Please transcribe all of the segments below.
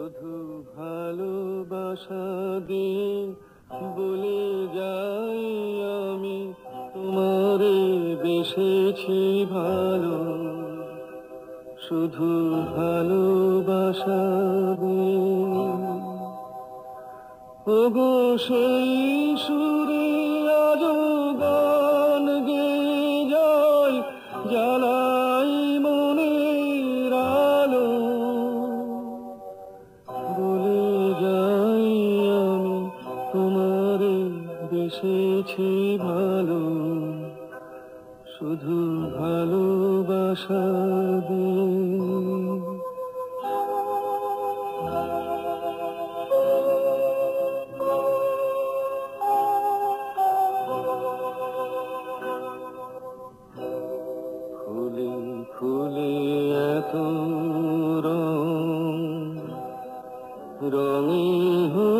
শুধু ভালোবাসা দিয়ে বলে যাই আমি, তোমারে বেসেছি ভালো। শুধু ভালোবাসা দিয়ে। ওগো সেই সুরে বেসেছি ভালো শুধু ভালোবাসা দিয়ে ফুলে ফুলে এত রঙে হলি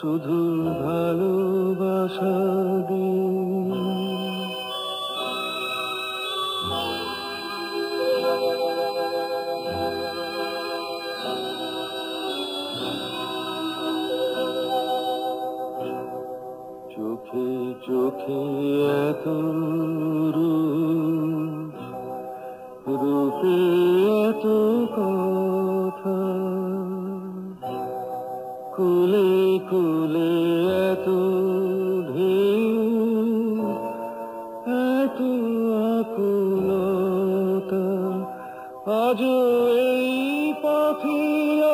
শুধু ভালোবাসা চোখে চোখে এত কুলে কুলে এত ঢেউ, এত আজ এই পথে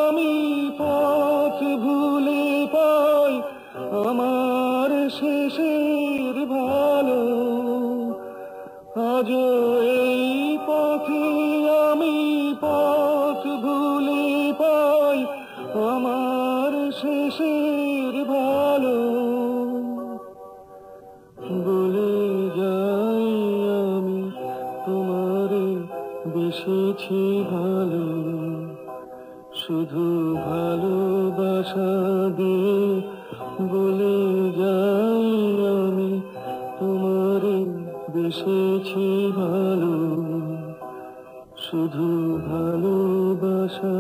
আমি পথ ভুলে পাই আমার শেষের ভালো। আজ এই পথে শেষের ভালো বলে যাই আমি তোমারে বেসেছি ভালো শুধু ভালোবাসা দিয়ে বলে যাই আমি তোমারে বেসেছি ভালো শুধু ভালোবাসা